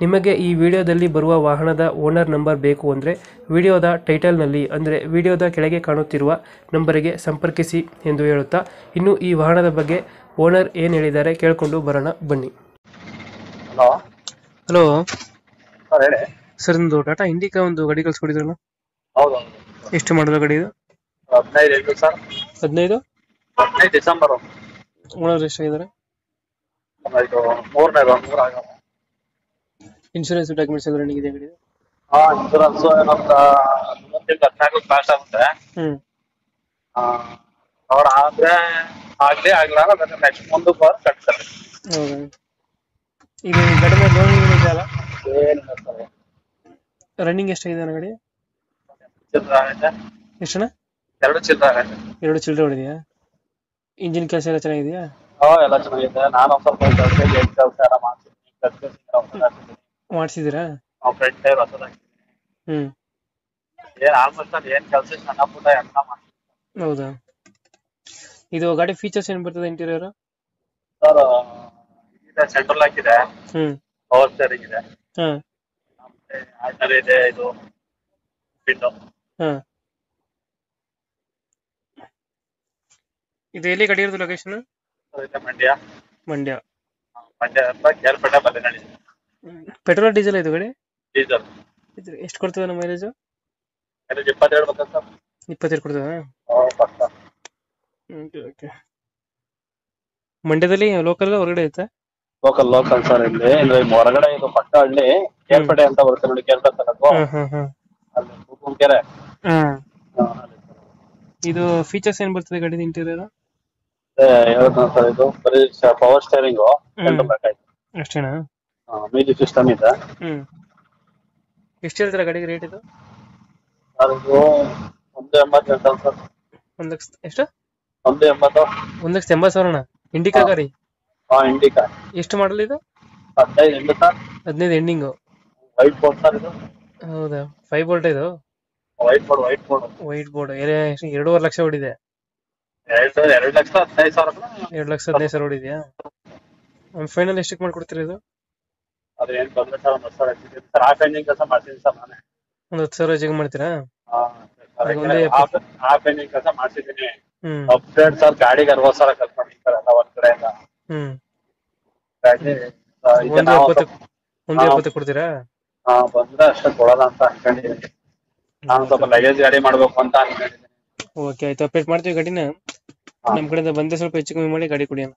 ನಿಮಗೆ ಈ ವಿಡಿಯೋದಲ್ಲಿ ಬರುವ ವಾಹನದ ಓನರ್ ನಂಬರ್ ಬೇಕು ಅಂದರೆ ವಿಡಿಯೋದ ಟೈಟಲ್ನಲ್ಲಿ ಅಂದರೆ ವಿಡಿಯೋದ ಕೆಳಗೆ ಕಾಣುತ್ತಿರುವ ನಂಬರಿಗೆ ಸಂಪರ್ಕಿಸಿ ಎಂದು ಹೇಳುತ್ತಾ ಇನ್ನು ಈ ವಾಹನದ ಬಗ್ಗೆ ಓನರ್ ಏನು ಹೇಳಿದ್ದಾರೆ ಕೇಳಿಕೊಂಡು ಬರೋಣ ಬನ್ನಿ. ಹಲೋ. ಹಲೋ. ಸರ್ ಹೇಳಿ. ಸರ್ ಟಾಟಾ ಇಂಡಿಕಾ ಒಂದು ಗಾಡಿ ಕಳ್ಸ್ಕೊಡಿದ್ರಲ್ಲ ಹೌದು ಎಷ್ಟು ಮಾಡಿದ ಗಾಡಿ ಇದು? ಹದಿನೈದು ಸರ್. ಹದಿನೈದು? ಹದಿನೈದು ಡಿಸೆಂಬರು. ಓನರ್ ಎಷ್ಟಾಗಿದ್ದಾರೆ? ಇದು ಮೂರನೇದು ಮೂರು ಆಗಲ್ಲ ಇನ್ಶೂರೆನ್ಸ್ ಡಾಕ್ಯುಮೆಂಟ್ಸ್ ಎಲ್ಲ ರನ್ನಿಂಗ್ ಇದೆ ಗಾಡಿ ಹಾ ಇನ್ಶೂರೆನ್ಸ್ ಏನಂತ ಮೂವತ್ತಿಂದ ಹದಿನಾಲ್ಕು ಕ್ಲಾಸ್ ಆಗುತ್ತೆ. ಹ್ಮ್. ಅವ್ರ ಆದ್ರೆ ಆಗ್ಲಿ ಆಗ್ಲ ಅದನ್ನ ನೆಕ್ಸ್ಟ್ ಮುಂದೆ ಬರ್ ಕಟ್ತಾರೆ ಹೌದಾ? ಇದು ಕಡಿಮೆ ಲೋನ್ ಇದೆಯಲ್ಲ ಏನಿಲ್ಲ ಸರ್. ರನ್ನಿಂಗ್ ಎಷ್ಟಾಗಿದೆ ನನ್ನ ಗಾಡಿ ಚಿಲ್ಲರೆ ಆಗೈತೆ ಎಷ್ಟಣ್ಣ? ಎರಡು ಚಿಲ್ಲರೆ ಆಗೈತೆ ಎರಡು ಚಿಲ್ಲರೆ ಹೊಡಿದೆಯಾ? ಇಂಜಿನ್ ಕೆಲಸ ಎಲ್ಲ ಚೆನ್ನಾಗಿದೆಯಾ? ಹಾ ಎಲ್ಲ ಚೆನ್ನಾಗಿದೆ. ನಾನು ಸ್ವಲ್ಪ ಕೆಲಸ ಕೆಲಸ ಎಲ್ಲ ಮಾಡ್ತಿದ್ದೀನಿ ಕಟ್ಕೊತೀನಿ ಆ ಫ್ರೆಂಡ್ ಟೈರ್ ಹೊಸದಾಗಿ. ಹ್ಮ್. ಏನ್ ಆಲ್ಮೋಸ್ಟ್ ಅಲ್ಲಿ ಏನ್ ಕೆಲಸ ಸಣ್ಣ ಪುಟ್ಟ ಎಲ್ಲ ಮಾಡ್ತೀನಿ ಹೌದಾ? ಇದು ಗಾಡಿ ಫೀಚರ್ಸ್ ಏನ್ ಬರ್ತದೆ ಇಂಟೀರಿಯರ್ ಸರ್ ಇದೆ ಸೆಂಟ್ರಲ್ ಹಾಕಿದೆ ಹ್ಮ್. ಪವರ್ ಸ್ಟೇರಿಂಗ್ ಇದೆ. ಹ್ಮ್ ಮತ್ತೆ ಇದೆ ಇದು ವಿಂಡೋ ಹಾ. ಇದು ಎಲ್ಲಿ ಗಾಡಿ ಇರೋದು ಲೊಕೇಶನ್ ಇದೆ ಮಂಡ್ಯ. ಮಂಡ್ಯ. ಮಂಡ್ಯ ಅಂತ ಕೇರ್ಪೇಟೆ ಬದಲಾಳಿ ಪೆಟ್ರೋಲ್ ಡೀಸೆಲ್ ಇದು ಗಾಡಿ? ಡೀಸೆಲ್. ಎಷ್ಟು ಕೊಡ್ತದೆ ನಮ್ಮ ಮೈಲೇಜ್ ಮೈಲೇಜ್ ಇಪ್ಪತ್ತೆರಡು ಬರ್ತದೆ ಸರ್? ಇಪ್ಪತ್ತೆರಡು ಕೊಡ್ತದೆ? ಓಕೆ ಓಕೆ ಮಂಡ್ಯದಲ್ಲಿ ಲೋಕಲ್ ಹೊರಗಡೆ ಐತೆ ಲೋಕಲ್ ಲೋಕಲ್ ಸರ್ ಇಲ್ಲಿ. ಅಂದ್ರೆ ಹೊರಗಡೆ ಇದು ಪಕ್ಕ ಹಳ್ಳಿ ಕೇರ್ಪೇಟೆ ಅಂತ ಬರುತ್ತೆ ನೋಡಿ ಕೇರ್ಪೇಟೆ ತನಕ ಹಾ ಹಾ ಹಾ. ಅಲ್ಲಿ ಹ್ಮ್ ಇದು ಫೀಚರ್ಸ್ ಏನ್ ಬರ್ತದೆ ಗಾಡಿ ಇಂಟೀರಿಯರ್? ಹೇಳ್ತಾನೆ ಸರ್ ಇದು. ಬರೀ ಪವರ್ ಸ್ಟೇರಿಂಗು ಬೇಕಾಯ್ತು. ಅಷ್ಟೇನಾ? ಮ್ಯೂಸಿಕ್ ಸಿಸ್ಟಮ್ ಇದೆ. ಹ್ಮ್. ಎಷ್ಟು ಹೇಳ್ತೀರಾ ಗಾಡಿಗೆ ರೇಟ್ ಇದು? ಅದು ಒಂದು ಎಂಬತ್ತು ಹೇಳ್ತಾನೆ ಸರ್. ಒಂದು ಲಕ್ಷ ಎಷ್ಟು? ಒಂದು ಎಂಬತ್ತು. ಒಂದು ಲಕ್ಷದ ಎಂಬತ್ತು ಸಾವಿರನ? ಇಂಡಿಕಾ ಗಾರಿ ಹಾಂ ಇಂಡಿಕಾ ಎಷ್ಟು ಮಾಡಲ್ ಇದು? ಹದಿನೈದು ಎಂಟು ಸರ್. ಹದಿನೈದು ಎಂಡಿಂಗು ವೈಟ್ ಬೋರ್ಡ್ ಸರ್ ಇದು. ಹೌದಾ? ಫೈವ್ ಬೋಲ್ಟ್ ಇದು? White board white board white board ಎರಡೂವರೆ ಲಕ್ಷ ಹೊಡಿದೆ ಎರಡು ಎರಡು ಲಕ್ಷ ಹದಿನೈದು ಸಾವಿರ. ಎರಡು ಲಕ್ಷ ಹದಿನೈದು ಸಾವಿರ ಹೊಡಿದ್ಯಾ ಫೈನಲ್ ಎಷ್ಟಕ್ಕೆ ಮಾಡ್ಕೊಡ್ತೀರಾ ಇದು? ಅದು ಏನ್ ತೊಂದ್ರೆ ಸರ್ ಒಂದು ಸಾವಿರ ಸರ್ ಹಾಫ್ ಎಂಜಿನ್ ಕೆಲಸ ಮಾಡ್ತೀನಿ ಸರ್ ನಾನೇ. ಒಂದ್ ಹತ್ತು ಸಾವಿರ ಜಿಗ್ ಮಾಡ್ತೀರಾ? ಒಂದೇ ಹಾಫ್ ಎಂಜಿನ್ ಕೆಲಸ ಮಾಡ್ಸಿದ್ದೀನಿ. ಹ್ಮ್. ಅಪ್ಡೇಟ್ ಸರ್ ಗಾಡಿಗೆ ಅರವತ್ ಸಾವಿರ ಖರ್ಚು ಸರ್ ಎಲ್ಲ ಒಂದ್ ಕಡೆ ಎಲ್ಲ ಹ್ಮ್. ಗಾಡಿ ಆ, ಈಗ ಒಂದು ನಾವು ಎಪ್ಪತ್ತು ಒಂದು ಎಪ್ಪತ್ತು ಕೊಡ್ತೀರಾ? ಹಾ ಬಂದ್ರೆ ಅಷ್ಟೇ ಕೊಡೋಣ ಅಂತ ಅನ್ಕೊಂಡಿದ್ದೀನಿ. ನಾನು ಸ್ವಲ್ಪ ಲಗೇಜ್ ಗಾಡಿ ಮಾಡ್ಬೇಕು ಅಂತ ಅನ್ಕೊಂಡಿದ್ದೀನಿ. ಓಕೆ ಆಯ್ತು ಅಪ್ಡೇಟ್ ಮಾಡ್ತೀವಿ ಗಾಡಿನ. ಹಾ. ನಮ್ ಕಡೆಯಿಂದ ಬಂದ್ರೆ ಸ್ವಲ್ಪ ಹೆಚ್ಚು ಕಮ್ಮಿ ಮಾಡಿ ಗಾಡಿ ಕೊಡಿ ಅಣ್ಣ.